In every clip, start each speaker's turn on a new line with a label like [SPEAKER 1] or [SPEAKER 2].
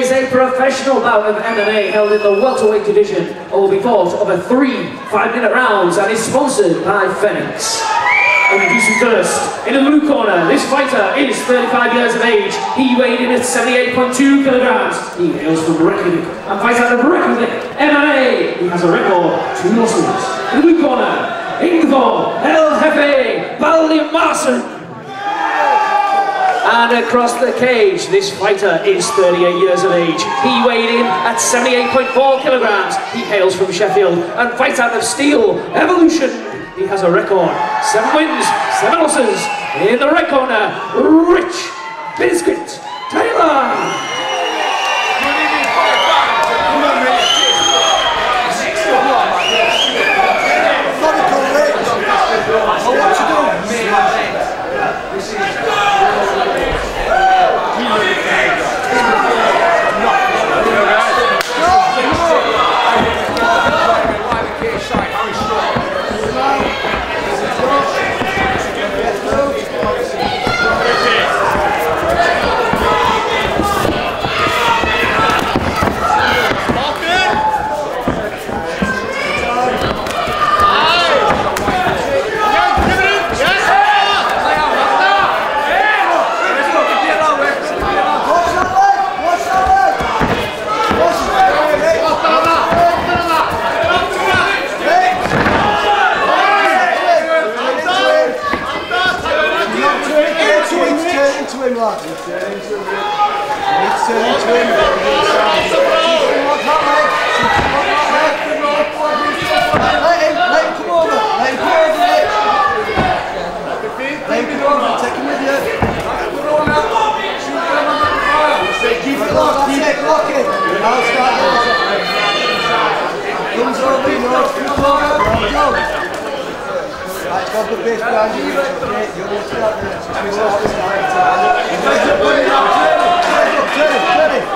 [SPEAKER 1] is a professional bout of MMA held in the welterweight division and will be fought over three five-minute rounds and is sponsored by Fenwick's. Introducing first, in the blue corner, this fighter is 35 years of age. He weighed in at 78.2 kilograms. He hails from Reykjavik and fights out of Reykjavik MMA. He has a record, two losses. In the blue corner, Ingthor El Jefe Valdimarsson. And across the cage, this fighter is 38 years of age. He weighed in at 78.4 kilograms. He hails from Sheffield and fights out of Steel Evolution. He has a record, seven wins, seven losses. In the red corner, Rich Biscuit Taylor.
[SPEAKER 2] Turn it, turn it.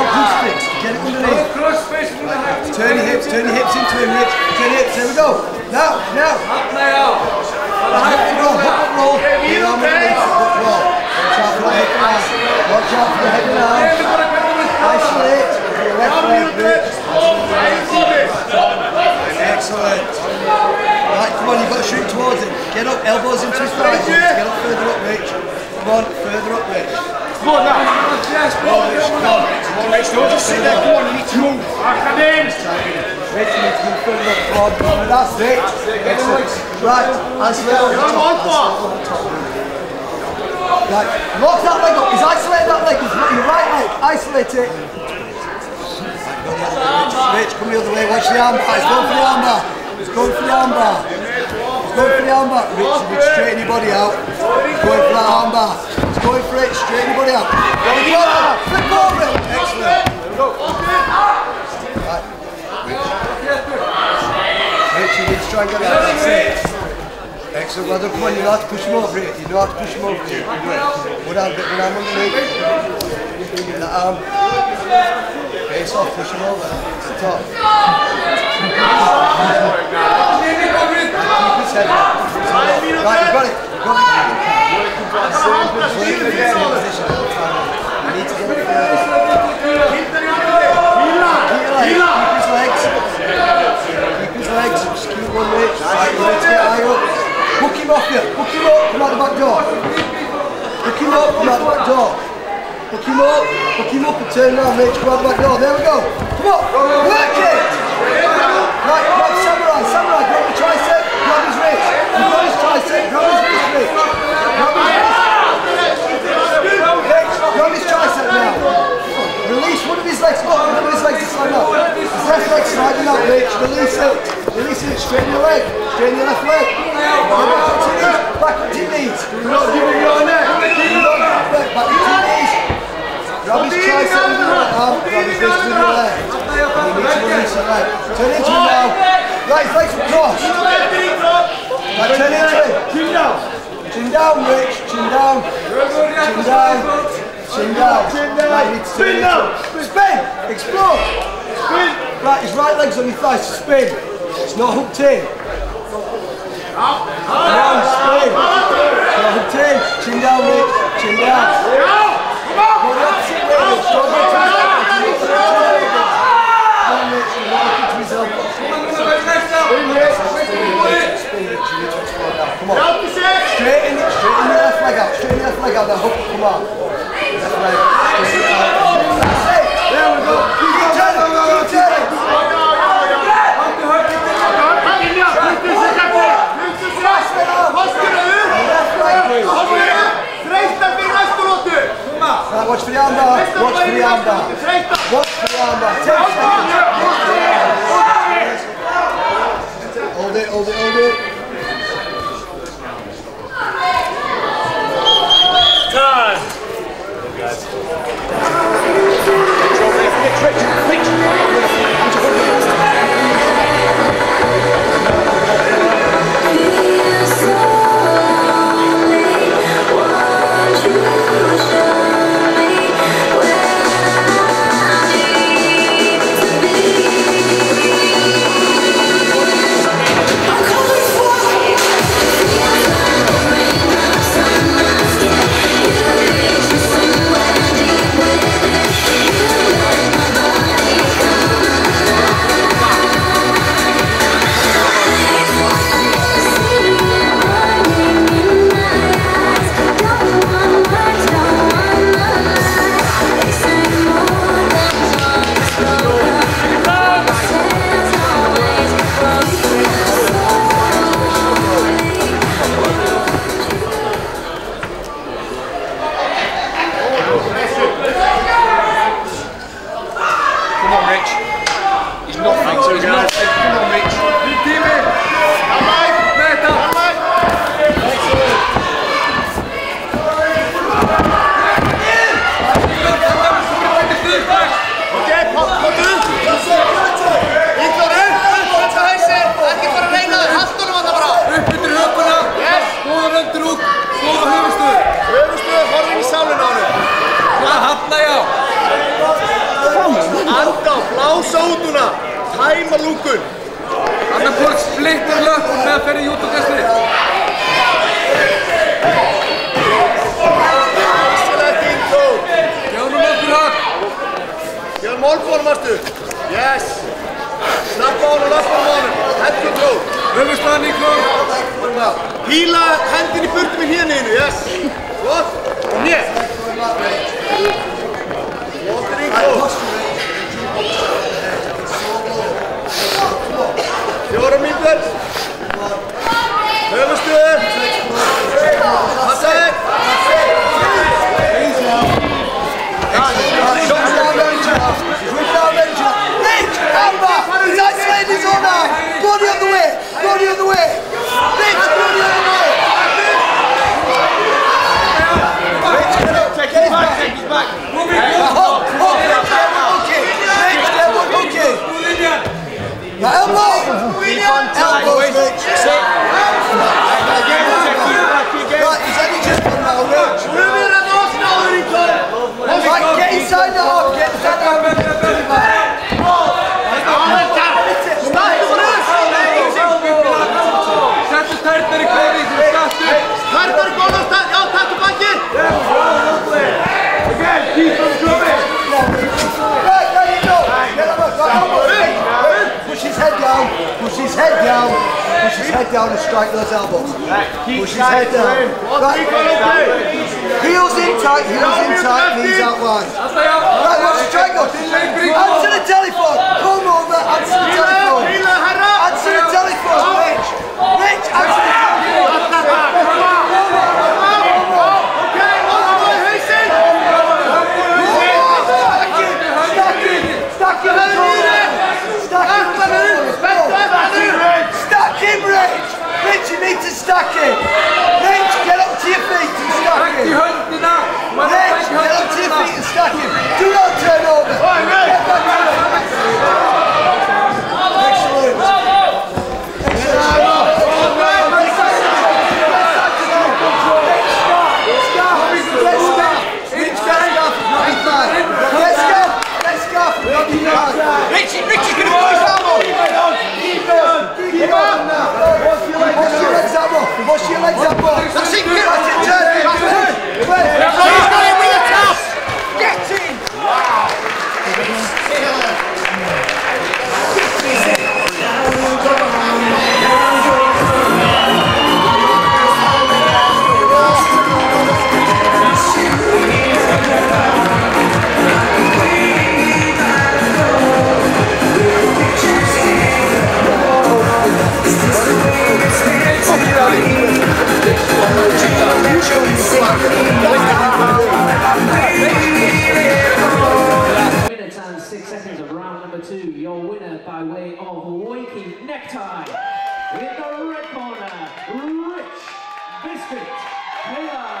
[SPEAKER 2] Now push fixed. Get it underneath. Cross space from. Turn your hips, turn your hips in, turn your hips, turn your hips. There we go. Now, now. Up now. Hop and roll, hip and roll. Hip and roll. Watch out for that hip and arm. Watch out for the head and arm. Isolate. Left leg root. Excellent. Right, come on, you've got to shoot towards him. Get up, elbows into his thighs. Get up further up, Rich. Come on, further up, Rich. Come on, now. Yes, come on, Rich. Come on, Rich. Come on, Rich. Don't just sit there. Come on, you need to move. I can in. Rich needs to move further up, Rod. That's it. That's it. Get him, Rich. Right, isolate the top. Come on, Bob. Right, lock that leg up. He's isolated that leg. He's your right leg. Isolate it. Rich, come the other way. Watch the armbar. He's going for the armbar. He's going for the armbar. Going for the armbar, Richard, straighten your body out. Going for that armbar. He's going for it, Straighten your body out. Going over, flip over it. Excellent. Go. Right. Richard, you need to try and get that. Excellent, well done, come on, you know how to push him over it. You know how to push him over it. One arm, get one arm underneath. Get that arm. Face off, push him over. It's the top. Vai, Mino, Vai, you got it. You got Hook him off here, him up, come out the back door. Hook him up, come out the back door. Hook him up, hook him up and turn around, mate, come out the back door. There we go. Come on. tighten up, Rich. Release it. Release it. Straighten your leg. Straighten your left leg. Back up to your knees. Not giving your neck. You're your neck. Back up to knees. Grab his tricep with your right arm. Grab his wrist with your left. You need to release your leg. Turn into it now. right, legs across. Now turn into it. Chin down. Chin down, Rich. Chin down. Chin down. Chin down. Chin down. Spin down. Spin. Explode. Right, his right leg's on your thighs. Spin. It's not hooked in. Down, spin. It's not hooked in. Chin down. Chin down. Go to his elbow. Watch for armbar. Watch for armbar. Watch for seconds. Hold it, hold it, hold it.
[SPEAKER 3] Yes.
[SPEAKER 2] Snappa á hann og lappa á hann. Hendur þú. Höfustan í klokk. Hýla hendin í burtum í hérna einu. Yes. Flott. Og nér. Flottir í klokk. Fjóra mítur. Elbow. Intro Right, get inside the arm. Get inside the. Settu tærnar í klóri sem skattu. Harpar í góðan stað, já, takk um bakið Right, there you go. Get him up. Right, elbow. Rich. Push his head down. Push his head down. Push his head down and strike those elbows. Push his head down. Right. Heels in tight, heels in tight, knees out wide. Right, watch the triangle. Answer the telephone. Come over, answer the telephone. Answer the telephone, Rich. Rich, answer the telephone. Ok, osna í hausinn Stack him, stack him, stack him, stack him, stack him, Rich. Rich, you need
[SPEAKER 1] up Rich Biscuit Taylor.